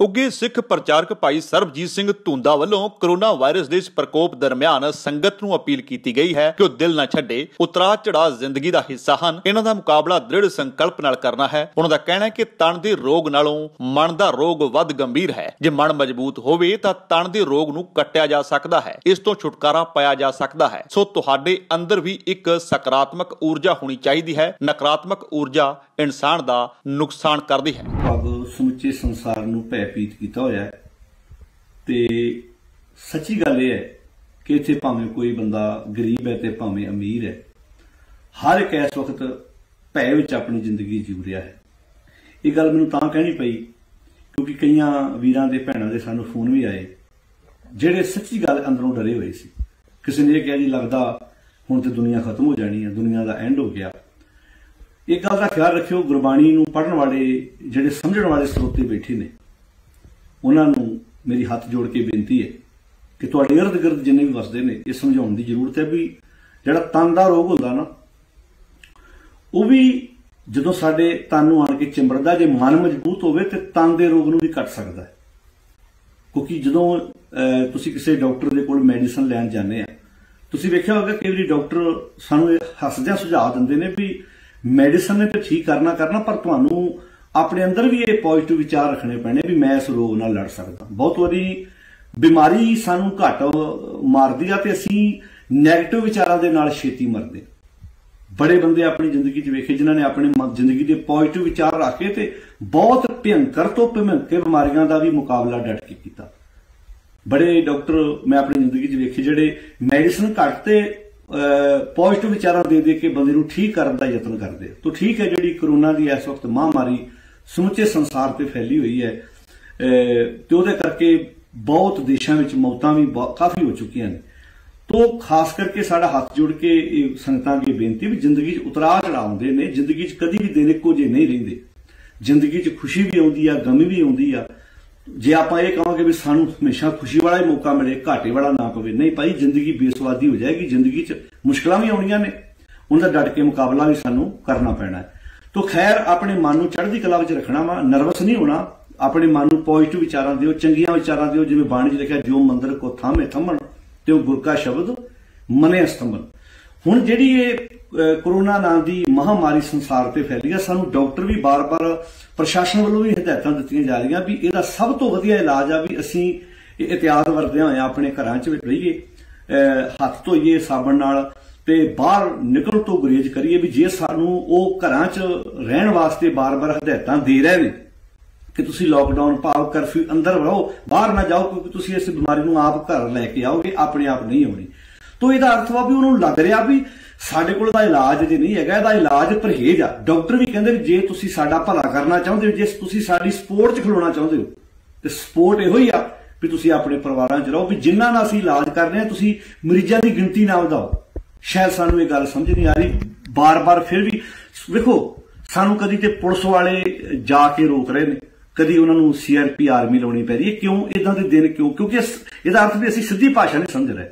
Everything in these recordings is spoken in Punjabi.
ਉੱਗੇ ਸਿੱਖ ਪ੍ਰਚਾਰਕ ਭਾਈ ਸਰਬਜੀਤ ਸਿੰਘ ਧੁੰਦਾ ਵੱਲੋਂ ਕਰੋਨਾ ਵਾਇਰਸ ਦੇ ਇਸ ਪ੍ਰਕੋਪ ਦਰਮਿਆਨ ਸੰਗਤ ਨੂੰ ਅਪੀਲ ਕੀਤੀ ਗਈ ਹੈ ਕਿ ਉਹ ਦਿਲ ਨਾ ਛੱਡੇ ਉਤਰਾ ਚੜਾ ਜ਼ਿੰਦਗੀ ਦਾ ਹਿੱਸਾ ਹਨ। ਇਹਨਾਂ ਦਾ ਮੁਕਾਬਲਾ ਦ੍ਰਿੜ ਸੰਕਲਪ ਨਾਲ ਕਰਨਾ ਹੈ। ਉਹਨਾਂ ਦਾ ਕਹਿਣਾ ਹੈ ਕਿ ਤਣ ਦੇ ਰੋਗ ਨਾਲੋਂ ਮਨ ਦਾ ਰੋਗ ਵੱਧ ਗੰਭੀਰ ਹੈ। ਜੇ ਮਨ ਮਜ਼ਬੂਤ ਹੋਵੇ ਤਾਂ ਤਣ ਦੇ ਰੋਗ ਨੂੰ ਕੱਟਿਆ ਜਾ ਸਕਦਾ ਹੈ। ਇਸ ਤੋਂ ਛੁਟਕਾਰਾ ਪਾਇਆ ਜਾ ਸਕਦਾ ਹੈ। ਸੋ ਤੁਹਾਡੇ ਅੰਦਰ ਵੀ ਇੱਕ ਸਕਾਰਾਤਮਕ ਊਰਜਾ ਹੋਣੀ ਚਾਹੀਦੀ ਹੈ। ਨਕਾਰਾਤਮਕ ਊਰਜਾ ਇਨਸਾਨ ਦਾ ਨੁਕਸਾਨ ਕਰਦੀ ਹੈ। ਸਮੁੱਚੇ ਸੰਸਾਰ ਨੂੰ ਭੈਭੀਤ ਕੀਤਾ ਹੋਇਆ ਹੈ। ਤੇ ਸੱਚੀ ਗੱਲ ਇਹ ਹੈ ਕਿ ਇੱਥੇ ਭਾਵੇਂ ਕੋਈ ਬੰਦਾ ਗਰੀਬ ਹੈ ਤੇ ਭਾਵੇਂ ਅਮੀਰ ਹੈ, ਹਰ ਇੱਕ ਇਸ ਵਕਤ ਭੈ ਵਿੱਚ ਆਪਣੀ ਜ਼ਿੰਦਗੀ ਜੀਉ ਰਿਹਾ ਹੈ। ਇਹ ਗੱਲ ਮੈਨੂੰ ਤਾਂ ਕਹਿਣੀ ਪਈ, ਕਿਉਂਕਿ ਕਈਆਂ ਵੀਰਾਂ ਦੇ ਭੈਣਾਂ ਦੇ ਸਾਨੂੰ ਫੋਨ ਵੀ ਆਏ, ਜਿਹੜੇ ਸੱਚੀ ਗੱਲ ਅੰਦਰੋਂ ਡਰੇ ਹੋਏ ਸੀ। ਕਿਸੇ ਨੇ ਇਹ ਕਿਹਾ ਜੀ, ਲੱਗਦਾ ਹੁਣ ਤੇ ਦੁਨੀਆ ਖਤਮ ਹੋ ਜਾਣੀ ਹੈ, ਦੁਨੀਆ ਦਾ ਐਂਡ ਹੋ ਗਿਆ। ਇਹ ਗੱਲ ਦਾ ਖਿਆਲ ਰੱਖਿਓ, ਗੁਰਬਾਣੀ ਨੂੰ ਪੜਨ ਵਾਲੇ ਜਿਹੜੇ ਸਮਝਣ ਵਾਲੇ ਸਰੋਤੇ ਬੈਠੇ ਨੇ, ਉਹਨਾਂ ਨੂੰ ਮੇਰੀ ਹੱਥ ਜੋੜ ਕੇ ਬੇਨਤੀ ਹੈ ਕਿ ਤੁਹਾਡੇ ਇਰਦ ਗਿਰਦ ਜਿੰਨੇ ਵੀ ਵਸਦੇ ਨੇ, ਇਹ ਸਮਝਾਉਣ ਦੀ ਜ਼ਰੂਰਤ ਹੈ ਵੀ ਜਿਹੜਾ ਤਨ ਦਾ ਰੋਗ ਹੁੰਦਾ ਨਾ, ਉਹ ਵੀ ਜਦੋਂ ਸਾਡੇ ਤਨ ਨੂੰ ਆਣ ਕੇ ਚਿੰਬੜਦਾ, ਜੇ ਮਨ ਮਜ਼ਬੂਤ ਹੋਵੇ ਤੇ ਤਨ ਦੇ ਰੋਗ ਨੂੰ ਵੀ ਕੱਟ ਸਕਦਾ ਹੈ। ਕਿਉਂਕਿ ਜਦੋਂ ਤੁਸੀਂ ਕਿਸੇ ਡਾਕਟਰ ਦੇ ਕੋਲ ਮੈਡੀਸਨ ਲੈਣ ਜਾਂਦੇ ਆ, ਤੁਸੀਂ ਵੇਖਿਆ ਹੋਵੇਗਾ ਕਈ ਵਾਰੀ ਡਾਕਟਰ ਸਾਨੂੰ ਇਹ ਹੱਸਦਿਆਂ ਸੁਝਾਅ ਦਿੰਦੇ ਨੇ ਵੀ ਮੈਡੀਸਨ ਨੇ ਤਾਂ ਠੀਕ ਕਰਨਾ ਕਰਨਾ, ਪਰ ਤੁਹਾਨੂੰ ਆਪਣੇ ਅੰਦਰ ਵੀ ਇਹ ਪੋਜ਼ਿਟਿਵ ਵਿਚਾਰ ਰੱਖਣੇ ਪੈਣੇ ਵੀ ਮੈਂ ਇਸ ਰੋਗ ਨਾਲ ਲੜ ਸਕਦਾ। ਬਹੁਤ ਵਾਰੀ ਬਿਮਾਰੀ ਸਾਨੂੰ ਘੱਟ ਮਾਰਦੀ ਆ ਤੇ ਅਸੀਂ ਨੈਗੇਟਿਵ ਵਿਚਾਰਾਂ ਦੇ ਨਾਲ ਛੇਤੀ ਮਰਦੇ ਬੜੇ ਬੰਦੇ ਆਪਣੀ ਜ਼ਿੰਦਗੀ 'ਚ ਵੇਖੇ ਜਿਨ੍ਹਾਂ ਨੇ ਆਪਣੀ ਜ਼ਿੰਦਗੀ ਦੇ ਪੋਜ਼ਿਟਿਵ ਵਿਚਾਰ ਰੱਖ ਕੇ ਤੇ ਬਹੁਤ ਭਿਅੰਕਰ ਤੋਂ ਭਿਅੰਕਰ ਬਿਮਾਰੀਆਂ ਦਾ ਵੀ ਮੁਕਾਬਲਾ ਡਟ ਕੇ ਕੀਤਾ। ਬੜੇ ਡਾਕਟਰ ਮੈਂ ਆਪਣੀ ਜ਼ਿੰਦਗੀ 'ਚ ਵੇਖੇ ਜਿਹੜੇ ਮੈਡੀਸਨ ਘੱਟ ਤੇ ਪੋਜ਼ਿਟਿਵ ਵਿਚਾਰਾਂ ਦੇ ਦੇ ਕੇ ਬੰਦੇ ਨੂੰ ਠੀਕ ਕਰਨ ਦਾ ਯਤਨ ਕਰਦੇ ਤੋਂ ਠੀਕ ਹੈ ਜਿਹੜੀ ਕਰੋਨਾ ਦੀ ਇਸ ਵਕਤ ਮਹਾਮਾਰੀ ਸਮੁੱਚੇ ਸੰਸਾਰ ਤੇ ਫੈਲੀ ਹੋਈ ਹੈ ਤੇ ਉਹਦੇ ਕਰਕੇ ਬਹੁਤ ਦੇਸ਼ਾਂ ਵਿੱਚ ਮੌਤਾਂ ਵੀ ਕਾਫੀ ਹੋ ਚੁੱਕੀਆਂ ਨੇ। ਤੋਂ ਖਾਸ ਕਰਕੇ ਸਾਡਾ ਹੱਥ ਜੋੜ ਕੇ ਇਹ ਸੰਗਤਾਂ ਅੱਗੇ ਬੇਨਤੀ ਵੀ ਜ਼ਿੰਦਗੀ 'ਚ ਉਤਰਾਅ ਚੜਾਅ ਆਉਂਦੇ ਨੇ, ਜ਼ਿੰਦਗੀ 'ਚ ਕਦੀ ਵੀ ਦਿਨ ਇੱਕੋ ਜਿਹੇ ਨਹੀਂ ਰਹਿੰਦੇ। ਜ਼ਿੰਦਗੀ 'ਚ ਖੁਸ਼ੀ ਵੀ ਆਉਂਦੀ ਆ, ਗਮ ਵੀ ਆਉਂਦੀ ਆ। ਜੇ ਆਪਾਂ ਇਹ ਕਹਾਂਗੇ ਵੀ ਸਾਨੂੰ ਹਮੇਸ਼ਾ ਖੁਸ਼ੀ ਵਾਲਾ ਹੀ ਮੌਕਾ ਮਿਲੇ, ਘਾਟੇ ਵਾਲਾ ਨਾ ਪਵੇ। ਨਹੀਂ ਭਾਈ ਜ਼ਿੰਦਗੀ ਬੇਸਵਾਦੀ ਹੋ ਜਾਏਗੀ ਜ਼ਿੰਦਗੀ 'ਚ ਮੁਸ਼ਕਲਾਂ ਵੀ ਆਉਣੀਆਂ ਨੇ। ਉਹਨਾਂ ਦਾ ਡਟ ਕੇ ਮੁਕਾਬਲਾ ਵੀ ਸਾਨੂੰ ਕਰਨਾ ਪੈਣਾ ਹੈ। ਤੋ ਖੈਰ ਆਪਣੇ ਮਨ ਨੂੰ ਚੜ੍ਹਦੀ ਕਲਾ ਵਿੱਚ ਰੱਖਣਾ ਵਾ ਨਰਵਸ ਨਹੀਂ ਹੋਣਾ। ਆਪਣੇ ਮਨ ਨੂੰ ਪੋਜ਼ਿਟਿਵ ਵਿਚਾਰਾਂ ਦਿਓ ਚੰਗੀਆਂ ਵਿਚਾਰਾਂ ਦਿਓ। ਜਿਵੇਂ ਬਾਣੀ 'ਚ ਲਿਖਿਆ ਜੋ ਮੰਦਰ ਕੋ ਥਾਮੇ ਥੰਮਣ ਤੇ ਉਹ ਗੁਰਕਾ ਸ਼ਬਦ ਮਨੇ ਅਸਤੰਭਨ। ਹੁਣ ਜਿਹੜੀ ਇਹ ਅਹ, ਕਰੋਨਾ ਨਾਂ ਦੀ ਮਹਾਮਾਰੀ ਸੰਸਾਰ ਤੇ ਫੈਲੀ ਹੈ ਸਾਨੂੰ ਡਾਕਟਰ ਵੀ ਬਾਰ-ਬਾਰ ਪ੍ਰਸ਼ਾਸਨ ਵੱਲੋਂ ਵੀ ਹਦਾਇਤਾਂ ਦਿੱਤੀਆਂ ਜਾ ਰਹੀਆਂ ਵੀ ਇਹਦਾ ਸਭ ਤੋਂ ਵਧੀਆ ਇਲਾਜ ਆ ਵੀ ਅਸੀਂ ਇਹ ਇਤਿਹਾਸ ਵਰਤਦਿਆਂ ਹੋਇਆਂ ਆਪਣੇ ਘਰਾਂ 'ਚ ਰਹੀਏ ਹੱਥ ਧੋਈਏ ਸਾਬਣ ਨਾਲ ਤੇ ਬਾਹਰ ਨਿਕਲਣ ਤੋਂ ਗੁਰੇਜ਼ ਕਰੀਏ ਵੀ ਜੇ ਸਾਨੂੰ ਉਹ ਘਰਾਂ 'ਚ ਰਹਿਣ ਵਾਸਤੇ ਬਾਰ-ਬਾਰ ਹਦਾਇਤਾਂ ਦੇ ਰਹੇ ਨੇ ਕਿ ਤੁਸੀਂ ਲੋਕਡਾਊਨ ਭਾਵ ਕਰਫਿਊ ਅੰਦਰ ਰਹੋ, ਬਾਹਰ ਨਾ ਜਾਓ ਕਿਉਂਕਿ ਤੁਸੀਂ ਇਸ ਬਿਮਾਰੀ ਨੂੰ ਆਪ ਘਰ ਲੈ ਕੇ ਆਓਗੇ, ਆਪਣੇ ਆਪ ਨਹੀਂ ਆਉਣੀ ਤੋਂ ਇਹਦਾ ਅਰਥ ਵਾ ਵੀ ਉਹਨੂੰ ਲੱਗ ਰਿਹਾ ਵੀ ਸਾਡੇ ਕੋਲ ਦਾ ਇਲਾਜ ਜੇ ਨਹੀਂ ਹੈਗਾ, ਇਹਦਾ ਇਲਾਜ ਪਰਹੇਜ਼ ਆ। ਡਾਕਟਰ ਵੀ ਕਹਿੰਦੇ ਵੀ ਜੇ ਤੁਸੀਂ ਸਾਡਾ ਭਲਾ ਕਰਨਾ ਚਾਹੁੰਦੇ ਹੋ, ਜੇ ਤੁਸੀਂ ਸਾਡੀ ਸਪੋਰਟ 'ਚ ਖਲੋਣਾ ਚਾਹੁੰਦੇ ਹੋ, ਤੇ ਸਪੋਰਟ ਇਹੋ ਹੀ ਆ ਵੀ ਤੁਸੀਂ ਆਪਣੇ ਪਰਿਵਾਰਾਂ 'ਚ ਰਹੋ, ਵੀ ਜਿਨ੍ਹਾਂ ਨਾਲ ਅਸੀਂ ਇਲਾਜ ਕਰ ਰਹੇ ਹਾਂ, ਤੁਸੀਂ ਮਰੀਜ਼ਾਂ ਦੀ ਗਿਣਤੀ ਨਾ ਵਧਾਓ। ਸ਼ਾਇਦ ਸਾਨੂੰ ਇਹ ਗੱਲ ਸਮਝ ਨਹੀਂ ਆ ਰਹੀ। ਬਾਰ-ਬਾਰ ਫਿਰ ਵੀ ਵੇਖੋ, ਸਾਨੂੰ ਕਦੀ ਤੇ ਪੁਲਿਸ ਵਾਲੇ ਜਾ ਕੇ ਰੋਕ ਰਹੇ ਨੇ। ਕਦੀ ਉਹਨਾਂ ਨੂੰ ਸੀਆਰਪੀ ਆਰਮੀ ਲਾਉਣੀ ਪੈ ਰਹੀ ਹੈ। ਕਿਉਂ? ਇਦਾਂ ਦੇ ਦਿਨ ਕਿਉਂ? ਕਿਉਂਕਿ ਇਹਦਾ ਅਰਥ ਵੀ ਅਸੀਂ ਸਿੱਧੀ ਭਾਸ਼ਾ ਨਹੀਂ ਸਮਝ ਰਹੇ।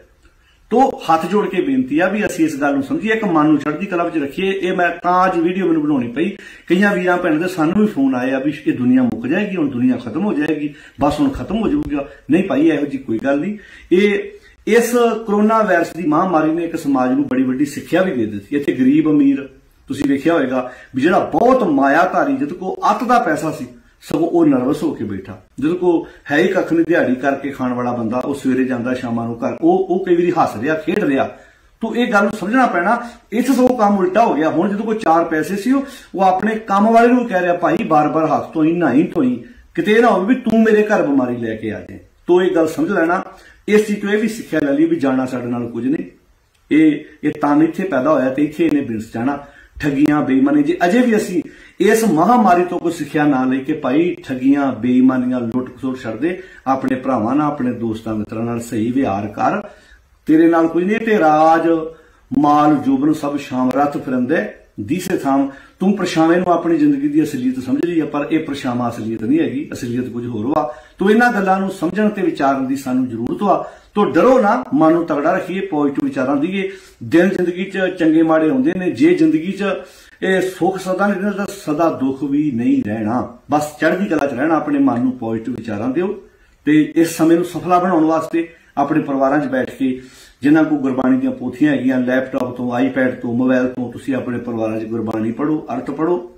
ਤੋ ਹੱਥ ਜੋੜ ਕੇ ਬੇਨਤੀ ਆ ਵੀ ਅਸੀਂ ਇਸ ਗੱਲ ਨੂੰ ਸਮਝੀਏ, ਇੱਕ ਮਨ ਨੂੰ ਚੜ੍ਹਦੀ ਕਲਾ ਵਿੱਚ ਰੱਖੀਏ। ਇਹ ਮੈਂ ਤਾਂ ਅੱਜ ਵੀਡੀਓ ਮੈਨੂੰ ਬਣਾਉਣੀ ਪਈ। ਕਈਆਂ ਵੀਰਾਂ ਭੈਣਾਂ ਦੇ ਸਾਨੂੰ ਵੀ ਫੋਨ ਆਏ ਆ ਵੀ ਇਹ ਦੁਨੀਆ ਮੁੱਕ ਜਾਏਗੀ, ਹੁਣ ਦੁਨੀਆ ਖਤਮ ਹੋ ਜਾਏਗੀ, ਬਸ ਹੁਣ ਖਤਮ ਹੋ ਜਾਊਗਾ। ਨਹੀਂ ਭਾਈ, ਇਹੋ ਜੀ ਕੋਈ ਗੱਲ ਨਹੀਂ। ਇਹ, ਇਸ ਕਰੋਨਾ ਵਾਇਰਸ ਦੀ ਮਹਾਮਾਰੀ ਨੇ ਇੱਕ ਸਮਾਜ ਨੂੰ ਬੜੀ ਵੱਡੀ ਸਿੱਖਿਆ ਵੀ ਦੇ ਦਿੱਤੀ। ਇੱਥੇ ਗਰੀਬ ਅਮੀਰ, ਤੁਸੀਂ ਵੇਖਿਆ ਹੋਵੇਗਾ ਵੀ ਜਿਹੜਾ ਬਹੁਤ ਮਾਇਆਧਾਰੀ, ਜਿਹਦੇ ਕੋ ਅੱਤ ਦਾ ਪੈਸਾ ਸੀ ਸਗੋਂ ਉਹ ਨਰਵਸ ਹੋ ਕੇ ਬੈਠਾ। ਜਿਹਦੇ ਕੋ ਹੈ ਹੀ ਕੱਖ ਨਹੀਂ ਦਿਹਾੜੀ ਕਰਕੇ ਖਾਣ ਵਾਲਾ ਬੰਦਾ, ਉਹ ਸਵੇਰੇ ਜਾਂਦਾ ਸ਼ਾਮਾਂ ਨੂੰ ਘਰ। ਉਹ ਉਹ ਕਈ ਵਾਰੀ ਹੱਸ ਰਿਹਾ, ਖੇਡ ਰਿਹਾ। ਤੋ ਇਹ ਗੱਲ ਨੂੰ ਸਮਝਣਾ ਪੈਣਾ ਇੱਥੇ ਸਗੋਂ ਕੰਮ ਉਲਟਾ ਹੋ ਗਿਆ। ਹੁਣ ਜਦੋਂ ਕੋਈ ਚਾਰ ਪੈਸੇ ਸੀ, ਉਹ ਆਪਣੇ ਕੰਮ ਵਾਲੇ ਨੂੰ ਕਹਿ ਰਿਹਾ, ਭਾਈ, ਬਾਰ-ਬਾਰ ਹੱਥ ਧੋਈ ਨਹਾਈ ਧੋਈ ਕਿਤੇ ਨਾ ਹੋਵੇ ਵੀ ਤੂੰ ਮੇਰੇ ਘਰ ਬਿਮਾਰੀ ਲੈ ਕੇ ਆ ਜਾਏ ਤੋ ਇਹ ਗੱਲ ਸਮਝ ਲੈਣਾ। ਇਸ ਚੀਜ਼ ਤੋਂ ਇਹ ਵੀ ਸਿੱਖਿਆ ਲੈ ਲਈ ਵੀ ਜਾਣਾ ਸਾਡੇ ਨਾਲ ਕੁਝ ਨਹੀਂ। ਇਹ ਇਹ ਤਾਂ ਇੱਥੇ ਪੈਦਾ ਹੋਇਆ ਤੇ ਇੱਥੇ ਇਹਨੇ ਬਿਰਸ ਜਾਣਾ। ਠੱਗੀਆਂ, ਬੇਈਮਾਨੀ, ਜੇ ਅਜੇ ਵੀ ਅਸੀਂ ਇਸ ਮਹਾਮਾਰੀ ਤੋਂ ਕੋਈ ਸਿੱਖਿਆ ਨਾ ਲਈ ਕਿ ਭਾਈ, ਠੱਗੀਆਂ, ਬੇਈਮਾਨੀਆਂ ਲੁੱਟ ਖਸੁੱਟ ਛੱਡਦੇ, ਆਪਣੇ ਭਰਾਵਾਂ ਨਾਲ, ਆਪਣੇ ਦੋਸਤਾਂ, ਮਿੱਤਰਾਂ ਨਾਲ ਸਹੀ ਵਿਹਾਰ ਕਰ। ਤੇਰੇ ਨਾਲ ਕੋਈ ਨਹੀਂ ਤੇ ਰਾਜ ਮਾਲ ਜੋਬਨ ਸਭ ਸ਼ਾਮ ਰਤ ਫਿਰੰਦੇ, ਦੀਸੇ ਥਾਂ। ਤੂੰ ਪਰਛਾਵੇਂ ਨੂੰ ਆਪਣੀ ਜ਼ਿੰਦਗੀ ਦੀ ਅਸਲੀਅਤ ਸਮਝ ਲਈ ਹੈ ਪਰ ਇਹ ਪਰਛਾਵਾਂ ਅਸਲੀਅਤ ਨਹੀਂ ਹੈਗੀ, ਅਸਲੀਅਤ ਕੁਝ ਹੋਰ ਵਾ। ਤੂੰ ਇਹਨਾਂ ਗੱਲਾਂ ਨੂੰ ਸਮਝਣ ਤੇ ਵਿਚਾਰਨ ਦੀ ਸਾਨੂੰ ਜ਼ਰੂਰਤ ਵਾ। ਤੋਂ ਡਰੋ ਨਾ, ਮਨ ਨੂੰ ਤਗੜਾ ਰੱਖੀਏ, ਪੋਜ਼ਿਟਿਵ ਵਿਚਾਰਾਂ ਦੀਏ। ਦਿਨ ਜ਼ਿੰਦਗੀ 'ਚ ਚੰਗੇ ਮਾੜੇ ਆਉਂਦੇ ਨੇ, ਜੇ ਜ਼ਿੰਦਗੀ 'ਚ ਇਹ ਸੁੱਖ ਸਦਾ ਨਹੀਂ ਰਹਿਣਾ ਸਦਾ ਦੁੱਖ ਵੀ ਨਹੀਂ ਰਹਿਣਾ। ਬਸ ਚੜ੍ਹਦੀ ਕਲਾ 'ਚ ਰਹਿਣਾ, ਆਪਣੇ ਮਨ ਨੂੰ ਪੋਜ਼ਿਟਿਵ ਵਿਚਾਰਾਂ ਦਿਓ ਤੇ ਇਸ ਸਮੇਂ ਨੂੰ ਸਫਲਾ ਬਣਾਉਣ ਵਾਸਤੇ ਆਪਣੇ ਪਰਿਵਾਰਾਂ 'ਚ ਬੈਠ ਕੇ ਜਿਨ੍ਹਾਂ ਕੋ ਗੁਰਬਾਣੀ ਦੀਆਂ ਪੋਥੀਆਂ ਹੈਗੀਆਂ, ਲੈਪਟਾਪ ਤੋਂ ਆਈਪੈਡ ਤੋਂ ਮੋਬਾਈਲ ਤੋਂ, ਤੁਸੀਂ ਆਪਣੇ ਪਰਿਵਾਰਾਂ 'ਚ ਗੁਰਬਾਣੀ ਪੜ੍ਹੋ, ਅਰਥ ਪੜ੍ਹੋ।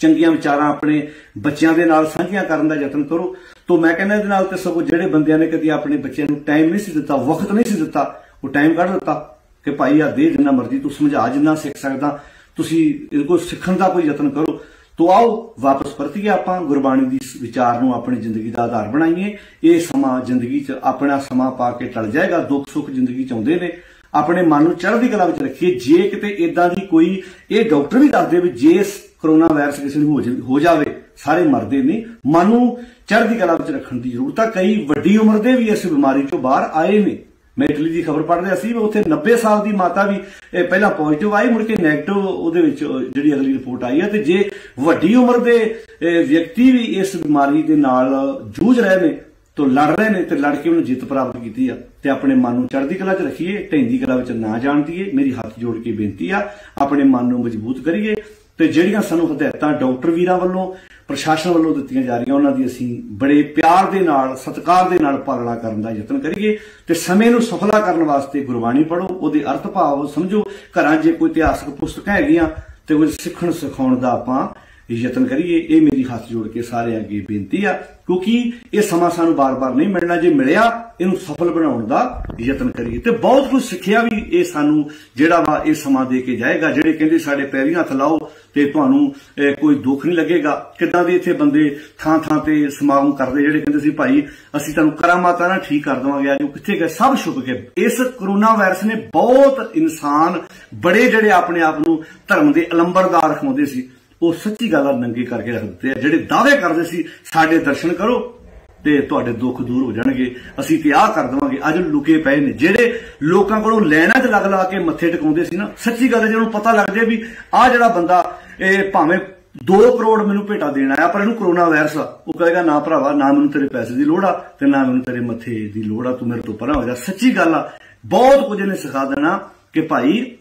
ਚੰਗੀਆਂ ਵਿਚਾਰਾਂ ਆਪਣੇ ਬੱਚਿਆਂ ਦੇ ਨਾਲ ਸਾਂਝੀਆਂ ਕਰਨ ਦਾ ਯਤਨ ਕਰੋ। ਤੋਂ ਮੈਂ ਕਹਿੰਦਾ ਇਹਦੇ ਨਾਲ ਤੇ ਸਗੋਂ ਜਿਹੜੇ ਬੰਦਿਆਂ ਨੇ ਕਦੀ ਆਪਣੇ ਬੱਚਿਆਂ ਨੂੰ ਟਾਈਮ ਨਹੀਂ ਸੀ ਦਿੱਤਾ, ਵਕਤ ਨਹੀਂ ਸੀ ਦਿੱਤਾ, ਉਹ ਟਾਈਮ ਕੱਢ ਦਿੱਤਾ ਕਿ ਭਾਈ ਆ ਦੇ ਜਿੰਨਾ ਮਰਜ਼ੀ, ਤੂੰ ਸਮਝਾ ਜਿੰਨਾ ਸਿੱਖ ਸਕਦਾ, ਤੁਸੀਂ ਇਹਦੇ ਕੋਲ ਸਿੱਖਣ ਦਾ ਕੋਈ ਯਤਨ ਕਰੋ। ਤੋ ਆਓ, ਵਾਪਸ ਪਰਤੀਏ ਆਪਾਂ, ਗੁਰਬਾਣੀ ਦੀ ਵਿਚਾਰ ਨੂੰ ਆਪਣੀ ਜ਼ਿੰਦਗੀ ਦਾ ਆਧਾਰ ਬਣਾਈਏ। ਇਹ ਸਮਾਂ ਜ਼ਿੰਦਗੀ 'ਚ, ਆਪਣਾ ਸਮਾਂ ਪਾ ਕੇ ਟਲ ਜਾਏਗਾ, ਦੁੱਖ ਸੁੱਖ ਜ਼ਿੰਦਗੀ 'ਚ ਆਉਂਦੇ ਨੇ। ਆਪਣੇ ਮਨ ਨੂੰ ਚੜ੍ਹਦੀ ਕਲਾ ਵਿੱਚ ਰੱਖੀਏ। ਜੇ ਕਿਤੇ ਇਦਾਂ ਦੀ ਕੋਈ, ਇਹ ਡਾਕਟਰ ਵੀ ਦੱਸਦੇ ਵੀ ਜੇ ਕਰੋਨਾ ਵਾਇਰਸ ਕਿਸੇ ਨੂੰ ਹੋ ਜਾਵੇ- ਹੋ ਜਾਵੇ, ਸਾਰੇ ਮਰਦੇ ਨਹੀਂ ਮਨ ਨੂੰ ਚੜ੍ਹਦੀ ਕਲਾ ਵਿੱਚ ਰੱਖਣ ਦੀ ਜ਼ਰੂਰਤ ਆ। ਕਈ ਵੱਡੀ ਉਮਰ ਦੇ ਵੀ ਇਸ ਬਿਮਾਰੀ ਤੋਂ ਬਾਹਰ ਆਏ ਨੇ। ਮੈਂ ਇਟਲੀ ਦੀ ਖਬਰ ਪੜ੍ਹ ਰਿਹਾ ਸੀ ਉੱਥੇ 90 ਸਾਲ ਦੀ ਮਾਤਾ ਵੀ ਪਹਿਲਾਂ ਪੋਜ਼ਿਟਿਵ ਆਈ, ਮੁੜ ਕੇ 네ਗੇਟਿਵ ਉਹਦੇ ਵਿੱਚ ਜਿਹੜੀ ਅਗਲੀ ਰਿਪੋਰਟ ਆਈ ਹੈ। ਤੇ ਜੇ ਵੱਡੀ ਉਮਰ ਦੇ ਵਿਅਕਤੀ ਵੀ ਇਸ ਬਿਮਾਰੀ ਦੇ ਨਾਲ ਜੂਝ ਰਹੇ ਨੇ, ਤੋਂ ਲੜ ਰਹੇ ਨੇ, ਤੇ ਲੜ ਕੇ ਉਹਨੂੰ ਜਿੱਤ ਪ੍ਰਾਪਤ ਕੀਤੀ ਆ। ਤੇ ਆਪਣੇ ਮਨ ਨੂੰ ਚੜ੍ਹਦੀ ਕਲਾ 'ਚ ਰੱਖੀਏ, ਢੈਂਦੀ ਕਲਾ ਵਿੱਚ ਨਾ ਜਾਣ ਦਈਏ। ਮੇਰੀ ਹੱਥ ਜੋੜ ਕੇ ਬੇਨਤੀ ਆ, ਆਪਣੇ ਮਨ ਨੂੰ ਮਜ਼ਬੂਤ ਕਰੀਏ। ਤੇ ਜਿਹੜੀਆਂ ਸਾਨੂੰ ਹਦਾਇਤਾਂ ਡਾਕਟਰ ਵੀਰਾਂ ਵੱਲੋਂ, ਪ੍ਰਸ਼ਾਸਨ ਵੱਲੋਂ ਦਿੱਤੀਆਂ ਜਾ ਰਹੀਆਂ, ਉਹਨਾਂ ਦੀ ਅਸੀਂ ਬੜੇ ਪਿਆਰ ਦੇ ਨਾਲ, ਸਤਿਕਾਰ ਦੇ ਨਾਲ ਪਾਲਣਾ ਕਰਨ ਦਾ ਯਤਨ ਕਰੀਏ ਤੇ ਸਮੇਂ ਨੂੰ ਸਫਲਾ ਕਰਨ ਵਾਸਤੇ ਗੁਰਬਾਣੀ ਪੜ੍ਹੋ, ਉਹਦੇ ਅਰਥ ਭਾਵ ਸਮਝੋ। ਘਰਾਂ ਜੇ ਕੋਈ ਇਤਿਹਾਸਕ ਪੁਸਤਕਾਂ ਹੈਗੀਆਂ ਤੇ ਉਹ ਸਿੱਖਣ ਸਿਖਾਉਣ ਦਾ ਆਪਾਂ ਯਤਨ ਕਰੀਏ, ਇਹ ਮੇਰੀ ਹੱਥ ਜੋੜ ਕੇ ਸਾਰਿਆਂ ਅੱਗੇ ਬੇਨਤੀ ਆ, ਕਿਉਂਕਿ ਇਹ ਸਮਾਂ ਸਾਨੂੰ ਬਾਰ-ਬਾਰ ਨਹੀਂ ਮਿਲਣਾ। ਜੇ ਮਿਲਿਆ, ਇਹਨੂੰ ਸਫਲ ਬਣਾਉਣ ਦਾ ਯਤਨ ਕਰੀਏ। ਤੇ ਬਹੁਤ ਕੁਝ ਸਿੱਖਿਆ ਵੀ ਇਹ ਸਾਨੂੰ ਜਿਹੜਾ ਵਾ ਇਹ ਸਮਾਂ ਦੇ ਕੇ ਜਾਏਗਾ, ਜਿਹੜੇ ਕਹਿੰਦੇ ਸਾਡੇ ਪੈਰੀਂ ਹੱਥ ਲਾਓ ਤੇ ਤੁਹਾਨੂੰ ਕੋਈ ਦੁੱਖ ਨਹੀਂ ਲੱਗੇਗਾ। ਕਿੱਦਾਂ ਦੇ ਇੱਥੇ ਬੰਦੇ ਥਾਂ ਥਾਂ ਤੇ ਸਮਾਗਮ ਕਰਦੇ, ਜਿਹੜੇ ਕਹਿੰਦੇ ਸੀ, ਭਾਈ, ਅਸੀਂ ਤੁਹਾਨੂੰ ਕਰਾਮਾਤਾਂ ਨਾਲ ਠੀਕ ਕਰ ਦਵਾਂਗੇ, ਅੱਜ ਉਹ ਕਿੱਥੇ ਗਏ? ਸਭ ਛੁਪ ਗਏ। ਇਸ ਕਰੋਨਾ ਵਾਇਰਸ ਨੇ ਬਹੁਤ ਇਨਸਾਨ ਬੜੇ ਜਿਹੜੇ ਆਪਣੇ ਆਪ ਨੂੰ ਧਰਮ ਦੇ ਅਲੰਬਰਦਾਰ ਖਵਾਉਂਦੇ ਸੀ। ਉਹ ਸੱਚੀ ਗੱਲ ਆ, ਨੰਗੇ ਕਰਕੇ ਰੱਖ ਦਿੱਤੇ ਆ। ਜਿਹੜੇ ਦਾਅਵੇ ਕਰਦੇ ਸੀ, ਸਾਡੇ ਦਰਸ਼ਨ ਕਰੋ ਤੇ ਤੁਹਾਡੇ ਦੁੱਖ ਦੂਰ ਹੋ ਜਾਣਗੇ। ਅਸੀਂ ਤੇ ਆਹ ਕਰ ਦਵਾਂਗੇ। ਅੱਜ ਲੁਕੇ ਪਏ ਨੇ। ਜਿਹੜੇ ਲੋਕਾਂ ਕੋਲੋਂ ਲੈਣਾ 'ਚ ਲੱਗ ਲਾ ਕੇ ਮੱਥੇ ਟਿਕਾਉਂਦੇ ਸੀ ਨਾ, ਸੱਚੀ ਗੱਲ ਹੈ, ਜਿਹਨੂੰ ਪਤਾ ਲੱਗ ਜਾਏ ਵੀ ਆਹ ਜਿਹੜਾ ਬੰਦਾ, ਇਹ ਭਾਵੇਂ 2 ਕਰੋੜ ਮੈਨੂੰ ਭੇਟਾ ਦੇਣ ਆਇਆ, ਪਰ ਇਹਨੂੰ ਕਰੋਨਾ ਵਾਇਰਸ ਆ। ਉਹ ਕਹੇਗਾ, ਨਾ ਭਰਾਵਾ, ਨਾ ਮੈਨੂੰ ਤੇਰੇ ਪੈਸੇ ਦੀ ਲੋੜ ਆ ਤੇ ਨਾ ਮੈਨੂੰ ਤੇਰੇ ਮੱਥੇ ਦੀ ਲੋੜ ਆ। ਤੂੰ ਮੇਰੇ ਤੋਂ ਪਰਾਂ ਹੋ ਜਾ। ਸੱਚੀ ਗੱਲ ਆ। ਬਹੁਤ ਕੁਝ ਇਹਨੇ ਸਿਖਾ ਦੇਣਾ ਕਿ ਭਾਈ,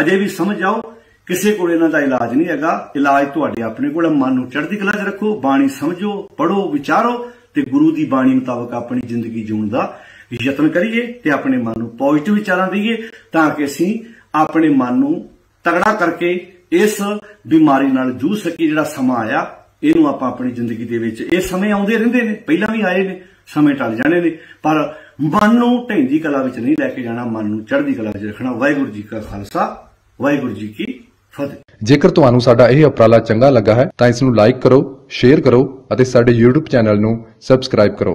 ਅਜੇ ਵੀ ਸਮਝ ਜਾਓ ਕਿਸੇ ਕੋਲ ਇਹਨਾਂ ਦਾ ਇਲਾਜ ਨਹੀਂ ਹੈਗਾ, ਇਲਾਜ ਤੁਹਾਡੇ ਆਪਣੇ ਕੋਲ ਮਨ ਨੂੰ ਚੜ੍ਹਦੀ ਕਲਾ 'ਚ ਰੱਖੋ, ਬਾਣੀ ਸਮਝੋ ਪੜੋ ਵਿਚਾਰੋ ਤੇ ਗੁਰੂ ਦੀ ਬਾਣੀ ਮੁਤਾਬਕ ਆਪਣੀ ਜ਼ਿੰਦਗੀ ਜਿਉਣ ਦਾ ਯਤਨ ਕਰੀਏ ਤੇ ਆਪਣੇ ਮਨ ਨੂੰ ਪੋਜ਼ਿਟਿਵ ਵਿਚਾਰਾਂ ਦਈਏ ਤਾਂ ਕਿ ਅਸੀਂ ਆਪਣੇ ਮਨ ਨੂੰ ਤਗੜਾ ਕਰਕੇ ਇਸ ਬਿਮਾਰੀ ਨਾਲ ਜੂਝ ਸਕੀਏ ਜਿਹੜਾ ਸਮਾਂ ਆਇਆ, ਇਹਨੂੰ ਆਪਾਂ ਆਪਣੀ ਜ਼ਿੰਦਗੀ ਦੇ ਵਿੱਚ ਇਹ ਸਮੇਂ ਆਉਂਦੇ ਰਹਿੰਦੇ ਨੇ, ਪਹਿਲਾਂ ਵੀ ਆਏ ਨੇ, ਸਮੇਂ ਟਲ ਜਾਣੇ ਨੇ, ਪਰ ਮਨ ਨੂੰ ਢੈਂਦੀ ਕਲਾ ਵਿੱਚ ਨਹੀਂ ਲੈ ਕੇ ਜਾਣਾ, ਮਨ ਨੂੰ ਚੜ੍ਹਦੀ ਕਲਾ ਵਿੱਚ ਰੱਖਣਾ। ਵਾਹਿਗੁਰੂ ਜੀ ਕਾ ਖਾਲਸਾ, ਵਾਹਿਗੁਰੂ ਜੀ ਕੀ ਫਤਿਹ ਜੇਕਰ ਤੁਹਾਨੂੰ ਸਾਡਾ ਇਹ ਉਪਰਾਲਾ ਚੰਗਾ ਲੱਗਾ ਹੈ, ਤਾਂ ਇਸ ਨੂੰ ਲਾਈਕ ਕਰੋ ਸ਼ੇਅਰ ਕਰੋ ਅਤੇ ਸਾਡੇ YouTube ਚੈਨਲ ਨੂੰ ਸਬਸਕ੍ਰਾਈਬ ਕਰੋ।